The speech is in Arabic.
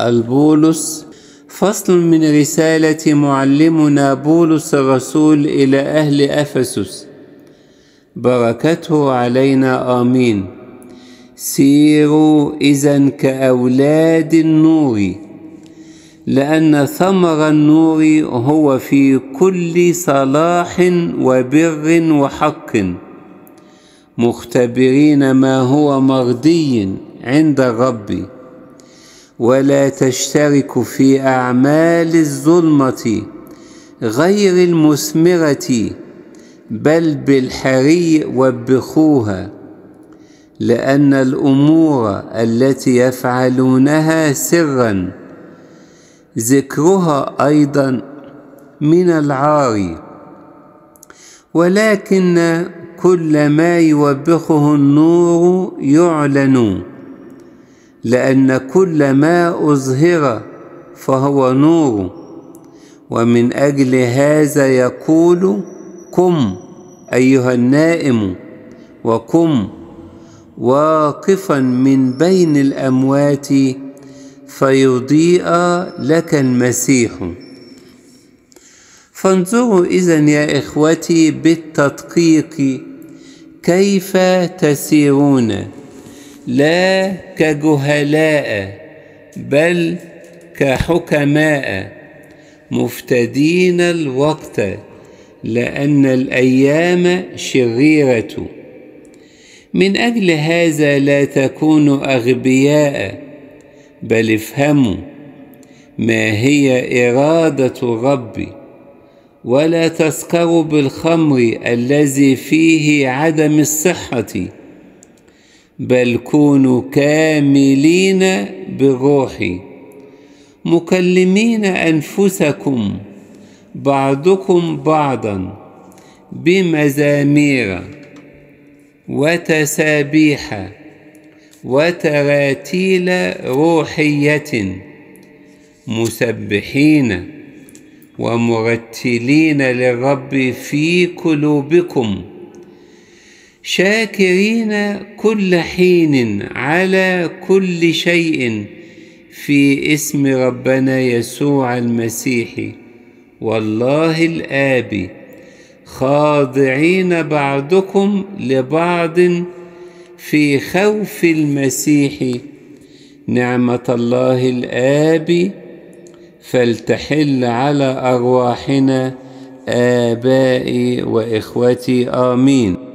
البولس. فصل من رسالة معلمنا بولس الرسول إلى أهل أفسس. بركته علينا آمين. سيروا إذا كأولاد النور لأن ثمر النور هو في كل صلاح وبر وحق. مختبرين ما هو مردي عند الرب. ولا تشترك في أعمال الظلمة غير المثمرة بل بالحري وبخوها لأن الأمور التي يفعلونها سرا. ذكرها أيضا من العار. ولكن كل ما يوبخه النور يعلن. لأن كل ما أظهر فهو نور ومن أجل هذا يقول قم أيها النائم وقم واقفا من بين الأموات فيضيء لك المسيح. فانظروا إذا يا إخوتي بالتدقيق كيف تسيرون؟ لا كجهلاء بل كحكماء. مفتدين الوقت لأن الأيام شريرة. من أجل هذا لا تكونوا أغبياء بل افهموا ما هي إرادة الرب. ولا تسكروا بالخمر الذي فيه عدم الصحة. بل كونوا كاملين بالروح مكلمين أنفسكم بعضكم بعضا بمزامير وتسابيح وتراتيل روحية مسبحين ومرتلين للرب في قلوبكم شاكرين كل حين على كل شيء في اسم ربنا يسوع المسيح. والله الآب خاضعين بعضكم لبعض في خوف المسيح. نعمة الله الآب فلتحل على أرواحنا آبائي وإخوتي. آمين.